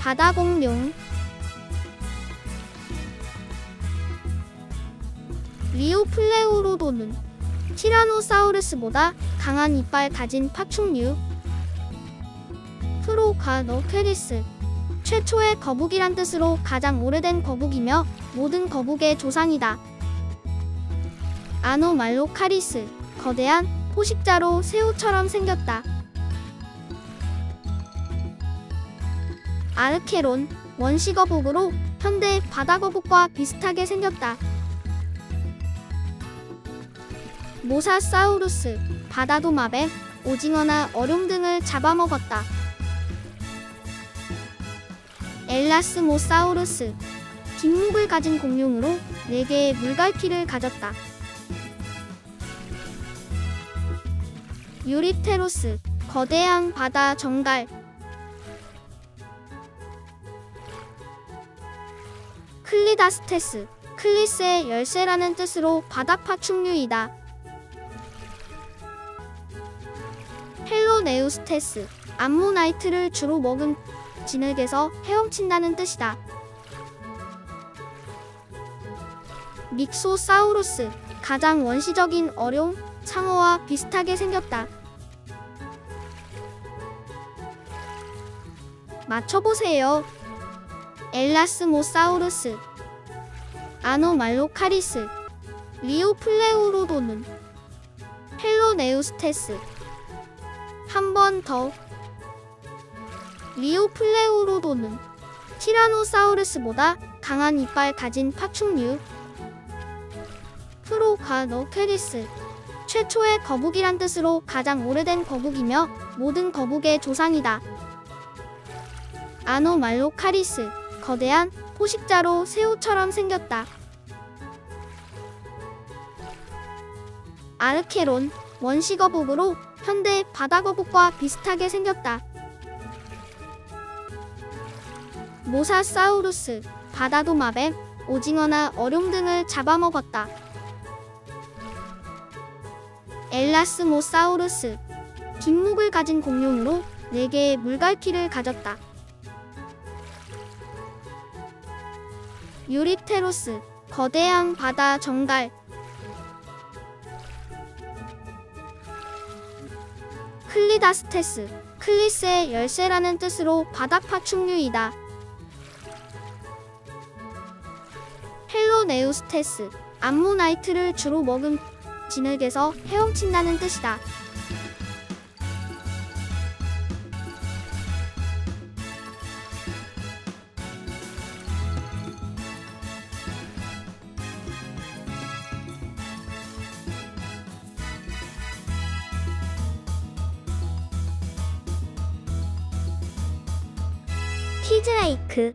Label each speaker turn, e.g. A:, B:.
A: 바다 공룡 리오 플레우로도는 티라노사우루스보다 강한 이빨 가진 파충류 프로가노테리스 최초의 거북이란 뜻으로 가장 오래된 거북이며 모든 거북의 조상이다. 아노말로카리스 거대한 포식자로 새우처럼 생겼다. 아르케론 원시거북으로 현대 바다거북과 비슷하게 생겼다. 모사사우루스 바다도마뱀 오징어나 어룡 등을 잡아먹었다. 엘라스모사우루스 뒷목을 가진 공룡으로 4개의 물갈퀴를 가졌다. 유리테로스 거대한 바다 전갈 클리다스테스 클리스의 열쇠라는 뜻으로 바다파충류이다. 헬로네우스테스 암모나이트를 주로 먹은 진흙에서 헤엄친다는 뜻이다. 믹소사우루스 가장 원시적인 어룡 상어와 비슷하게 생겼다. 맞춰보세요. 엘라스모사우루스 아노말로카리스 리오플레우로돈 헬로네우스테스 한 번 더 리오플레우로돈 티라노사우루스보다 강한 이빨 가진 파충류 프로가노케리스 최초의 거북이란 뜻으로 가장 오래된 거북이며 모든 거북의 조상이다. 아노말로카리스 거대한 포식자로 새우처럼 생겼다. 아르케론 원시거북으로 현대 바다거북과 비슷하게 생겼다. 모사사우루스 바다도마뱀 오징어나 어룡 등을 잡아먹었다. 엘라스모사우루스 긴 목을 가진 공룡으로 4개의 물갈퀴를 가졌다. 유리테로스 거대한 바다 전갈 클리다스테스 클리스의 열쇠라는 뜻으로 바다파충류이다. 헬로네우스테스 암모나이트를 주로 먹은 진흙에서 헤엄친다는 뜻이다.
B: 키즈레이크